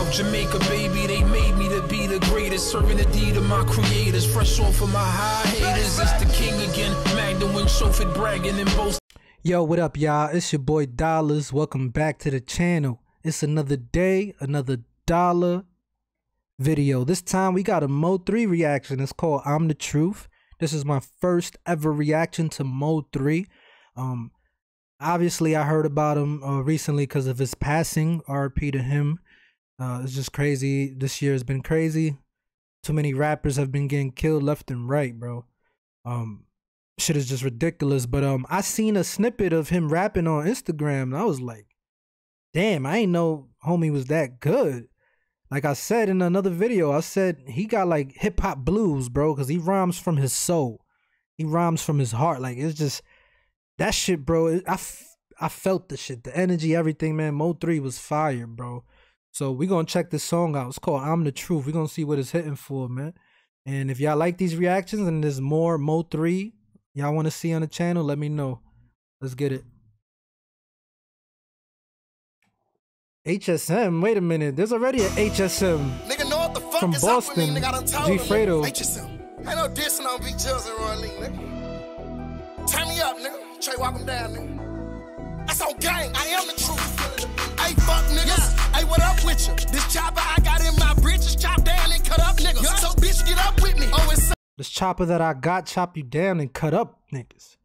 South Jamaica, baby, they made me to be the greatest. Serving the deed of my creators. Fresh off of my high haters. It's the king again. Magdalene, chauffeured, bragging and boasting. Yo, what up, y'all? It's your boy Dollars. Welcome back to the channel. It's another day, another dollar video. This time we got a Mo 3 reaction. It's called I'm the Truth. This is my first ever reaction to Mo 3. Um, obviously I heard about him uh, recently because of his passing. RP to him. Uh, it's just crazy. This year has been crazy. Too many rappers have been getting killed left and right, bro. Um, shit is just ridiculous. But um, I seen a snippet of him rapping on Instagram, and I was like, damn, I ain't know homie was that good. Like I said in another video, I said he got like hip hop blues, bro, because he rhymes from his soul. He rhymes from his heart. Like it's just that shit, bro. I, I felt the shit, the energy, everything, man. Mo 3 was fire, bro. So we're gonna check this song out. It's called I'm the Truth. We're gonna see what it's hitting for, man. And if y'all like these reactions and there's more Mo 3 y'all wanna see on the channel, let me know. Let's get it. HSM, wait a minute. There's already an HSM Nigga know what the fuck from is Boston. me, nigga. I done told G Fredo. HSM. Ain't no dissing on Jills and Roy Lee, nigga. Turn me up, nigga. Trey, walk him down, nigga. That's on gang. I am the truth. Hey, fuck niggas. Hey, what up with you? This chopper I got in my britches chopped down and cut up niggas. So bitch, get up with me. Oh, it's This chopper that I got chop you down and cut up niggas.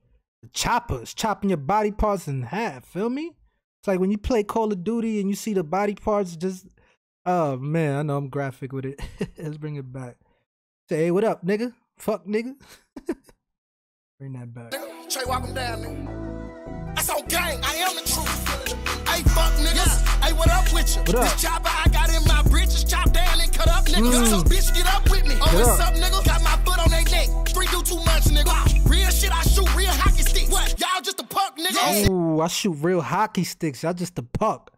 The chopper is chopping your body parts in half. Feel me? It's like when you play Call of Duty and you see the body parts just. Oh man, I know I'm graphic with it. Let's bring it back. Say, hey, what up, nigga? Fuck, nigga. bring that back. Trey, walk him down, nigga. That's on gang. I am the truth. Hey, fuck niggas. Hey, what up with you? What up? This chopper I got in my britches chopped down and cut up niggas. Mm. So bitch, get up with me. Oh, Get what's up. up, nigga? Got my foot on their neck. Three do too much, nigga. Wow. Real shit, I shoot real hockey sticks. What? Y'all just a punk, nigga. Ooh, I shoot real hockey sticks. Y'all just a puck.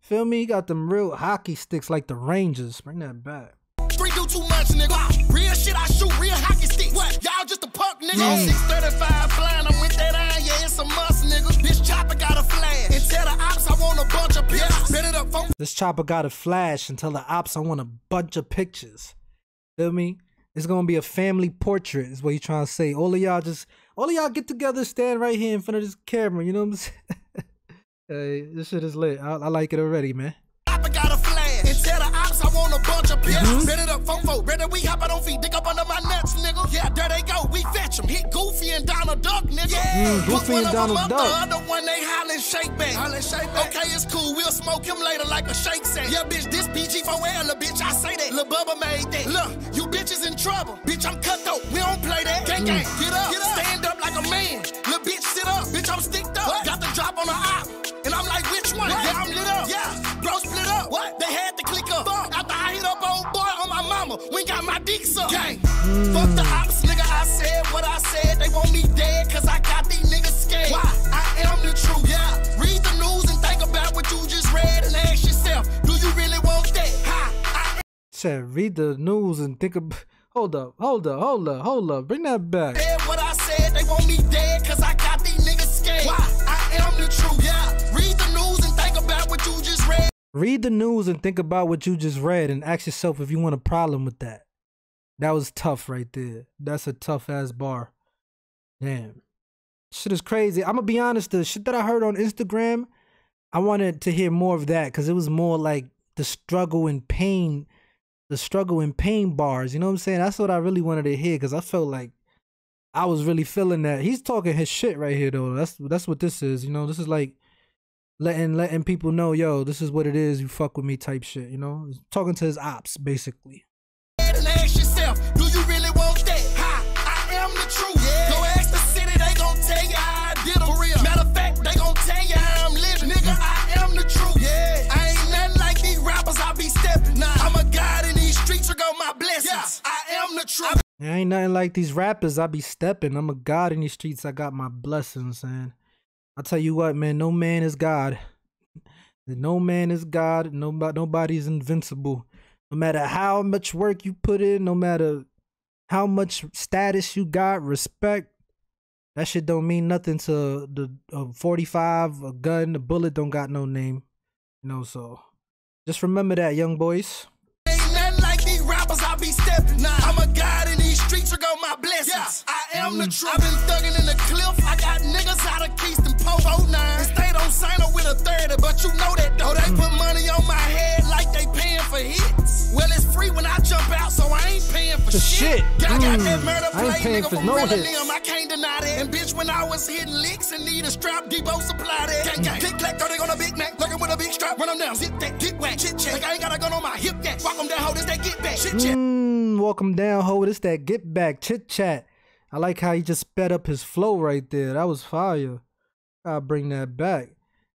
Feel me? You got them real hockey sticks like the Rangers. Bring that back. Three do too much, nigga. Wow. Real shit, I shoot real hockey sticks. What? Y'all just a punk, nigga. Mm. 635 flying, I'm with that iron, yeah, it's a must, nigga. This chopper got a flash. And tell the ops I want a bunch of pictures. Set it up, phone. This chopper got a flash and tell the ops I want a bunch of pictures. Feel me? It's gonna be a family portrait, is what you trying to say. All of y'all just all of y'all get together, stand right here in front of this camera, you know what I'm saying? hey, this shit is lit. I, I like it already, man. Chopper got a tell the ops I want a bunch of pictures. Mhm. Set it up, folk. Ready, we hop out on feet, dick up under my nuts, nigga. Yeah, there they go, we fetch 'em. Hit Goofy and Donald Duck, nigga. Yeah, Mm, Goofy Put one and Donald up, Duck. The other one they hollering shake back. Hollering shake back. Okay, it's cool, we'll smoke him later like a shake set. Yeah, bitch, this PG4L, little bitch, I say that. Lil Bubba made that. Look, you bitches in trouble. Bitch, I'm cut though, we don't play that. Gang, gang, get up, get up. stand mama, we got my dick sucked. Gang. Fuck the ops, nigga. I said what I said. They want me dead, cause I got these niggas scared. Why? I am the truth. Yeah. Read the news and think about what you just read and ask yourself, do you really want that? Ha! I Said read the news and think of hold up, hold up, hold up, hold up. Bring that back. said what I said. They want me dead, cause I got these niggas scared. Why? I am the truth. Yeah. Read the news and think about what you just read. Read the news and think about what you just read and ask yourself if you want a problem with that. That was tough right there. That's a tough ass bar. Damn. Shit is crazy. I'm gonna be honest, the shit that I heard on Instagram, I wanted to hear more of that because it was more like the struggle and pain, the struggle and pain bars. You know what I'm saying? That's what I really wanted to hear because I felt like I was really feeling that. He's talking his shit right here though. That's that's what this is. You know, this is like letting letting people know, yo, this is what it is. You fuck with me, type shit. You know, talking to his ops basically. and yourself, you really? Ha! I am the truth. Yeah. Go ask the city, they gon' tell you I did it. Real. Matter of fact, they gon' tell you I'm living. Nigga, mm-hmm. I am the truth. Yeah. I ain't nothing like these rappers, I be stepping. Nah. I'm a god in these streets, I got my blessings. Yeah. I am the truth. There ain't nothing like these rappers. I be stepping. I'm a god in these streets. I got my blessings, and I tell you what, man. No man is God. No man is God. Nobody, nobody's invincible. No matter how much work you put in, no matter how much status you got, respect. That shit don't mean nothing to the a 45, a gun, a bullet don't got no name. You know, so Just remember that, young boys. Ain't nothing like these rappers, I be stepping. Nah, I'm a god in these streets, go my blessings. Yeah, I am the truth. I've been thugging in the cliff. I got niggas out of Keystone Post 09. And stay don't sign up with a 30, but you know that though. They put money on my head like they paying for hits. Well, it's free when I jump out, so I ain't paying for The shit. I got Mm, that murder I ain't play, nigga, for from no hits. I can't deny that. And bitch, when I was hitting licks and need a strap, Debo supply that. Gang, gang. Click, clack, throw they on a Big Mac. Looking with a big strap, run them down. Zip that, get whack, chit chat. Like I ain't got a gun on my hip yet. Walk them down, hold this, they get back. Shit, chat. Mm, welcome down, ho. This that get back chit chat. I like how he just sped up his flow right there. That was fire. I'll bring that back.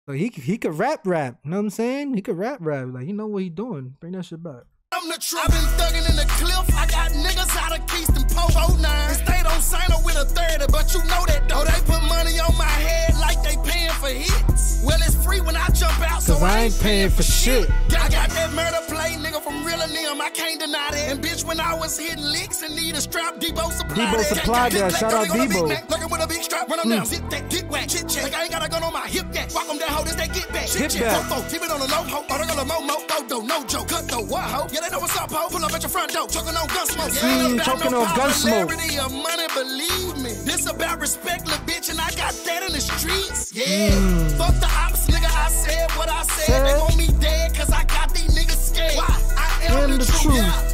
So he he could rap rap. You know what I'm saying? He could rap rap. Like he know what he doing. Bring that shit back. I'm the truth. I've been thugging in the cliff. I got niggas out of Keystone Post 09. And stay don't sign up with a 30, but you know that though. They put money on my head like they paying for hits. Well, it's free when I jump out, so I ain't paying for shit. I got that murder play, nigga, from real and. I can't deny that. When I was hitting licks and need a strap, Debo supply Debo supply Gang, gang, that. click, Shout out throw they on a Debo. Looking with a big strap, run them down. Zip that, get whack, chit chat. Like I ain't got a gun on my hip yet. Walk them down, hold this, they get back. Hip Shit, chat. keep it on the low, ho. Oh, they gonna mo mo, dodo, no joke. Cut though, what ho? Yeah, they know what's up, ho. Pull up at your front door, choking on gun smoke. Yeah, Mm, choking no on gun smoke. or money, believe me. This about respect, little bitch, and I got that in the streets. Yeah. Fuck the ops, nigga. I said what I said. They want me dead, cause I got these niggas scared. Why? I am, the truth.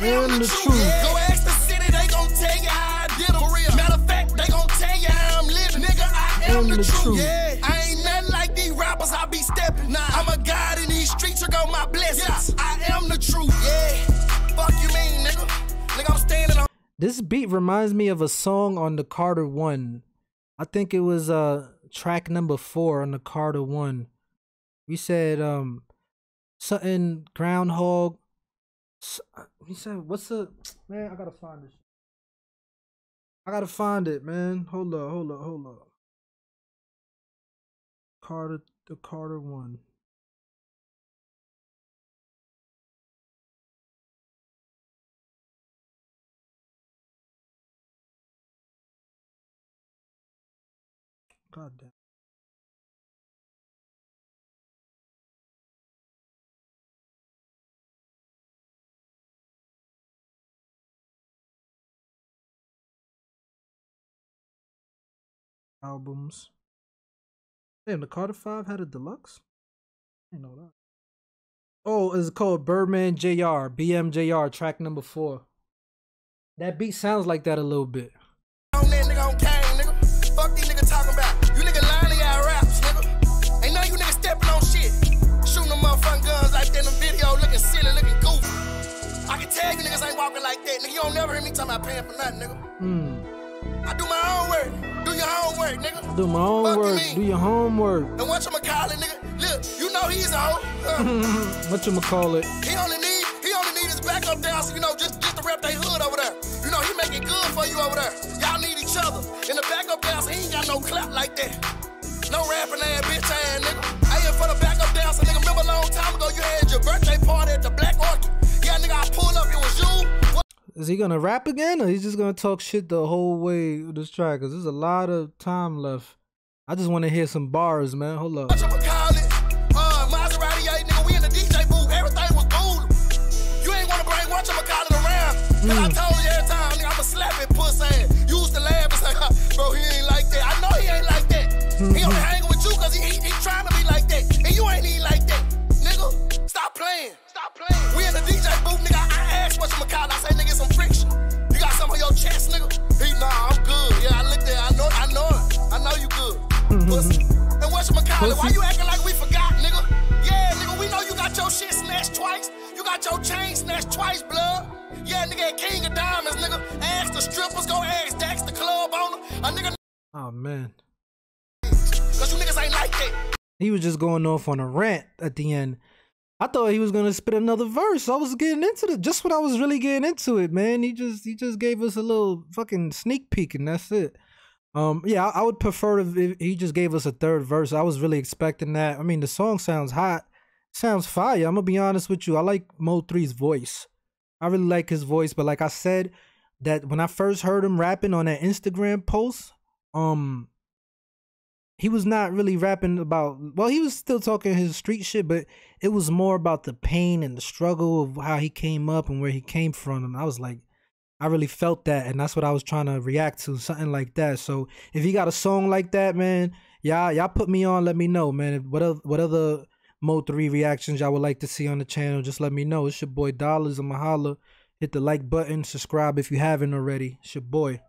Ha, I am, Am the, the truth. truth. Yeah. Go ask the city, they gon' tell you I did. For real. Matter of fact, they gon' tell you I'm living. Nigga, I am, the, truth. Yeah. I ain't nothing like these rappers, I be stepping. Nah, I'm a god in these streets, go my blessings. I am the truth. Yeah. Fuck you mean, nigga. Nigga, I'm standing on. This beat reminds me of a song on the Carter One. I think it was uh track number four on the Carter One. We said um something groundhog. S- uh, We said what's the man? I gotta find this. I gotta find it, man. Hold up, hold up, hold up. Carter, the Carter One. God damn. Albums. Damn, the Carter Five had a deluxe. I know that. Oh, it's called Birdman Jr. BMJR track number four. That beat sounds like that a little bit. on that nigga on Kane, nigga. Fuck these niggas talking about. You nigga lying to y'all raps, nigga. Ain't none of you niggas stepping on shit. Shooting them motherfucking guns like that in the video, looking silly, looking goofy. I can tell you niggas ain't walking like that, nigga. You don't never hear me talking about paying for nothing, nigga. Hmm. I do my own work. Do your homework, nigga. Do my own Fuck you work. Do your homework. And what you call it, nigga? Look, you know he's a hoe. Uh, what you call it? he only need he only need his backup so you know, just just to rep they hood over there. You know, he making good for you over there. Y'all need each other. And the backup dancer, he ain't got no clap like that. Is he gonna rap again, or he's just gonna talk shit the whole way this track? Cause there's a lot of time left. I just want to hear some bars, man. Hold up. Pussy. And what you call it? Why you acting like we forgot, nigga? Yeah, nigga, we know you got your shit snatched twice. You got your chain snatched twice, blood. Yeah, nigga, King of Diamonds, nigga. Ask the strippers, go ask Dax, the club owner. A nigga, Oh man, cause you niggas ain't like that. he was just going off on a rant at the end. I thought he was gonna spit another verse. I was getting into it, just when I was really getting into it, man. He just he just gave us a little fucking sneak peek, and that's it. Um, yeah, I, would prefer if he just gave us a third verse. I was really expecting that. I mean, the song sounds hot, sounds fire. I'm gonna be honest with you. I like Mo 3's voice. I really like his voice, but like I said, that when I first heard him rapping on that Instagram post, um, he was not really rapping about well he was still talking his street shit but it was more about the pain and the struggle of how he came up and where he came from and i was like i really felt that and that's what i was trying to react to something like that. So if you got a song like that man y'all y'all put me on let me know man. What other, what mo 3 reactions y'all would like to see on the channel just let me know. It's your boy dollars i'm a holla hit the like button subscribe if you haven't already. It's your boy